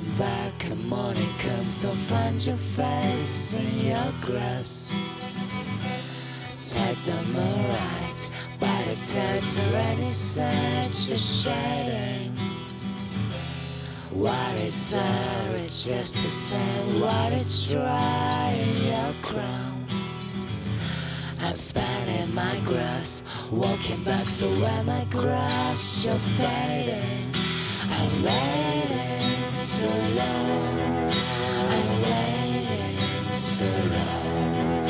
morning comes, don't find your face in your grass. Take the moonlight by the tail to any side, just shining. What is there? It's just the same. What it's dry in your crown. I'm spanning my grass, walking back so where my grass you're fading. I'm waiting so long. I'm waiting so long.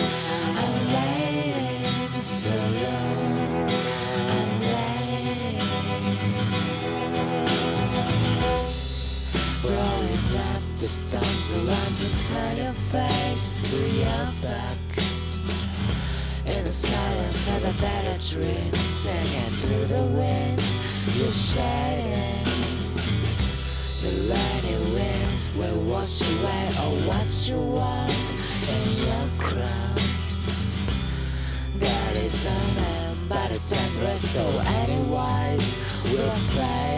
I'm waiting so long. I'm waiting. Rolling up the stones around turn your face to your back. In the silence of a better dream, singing to the wind, you're shedding. The rainy winds will wash away all what you want in your crown. That is an end, but it's endless, so anyways, we'll fading.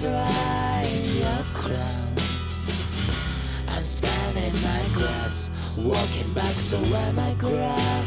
Dry your crown. I'm spanning my grass, walking back so where my grass